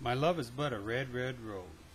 My love is but a red, red rose.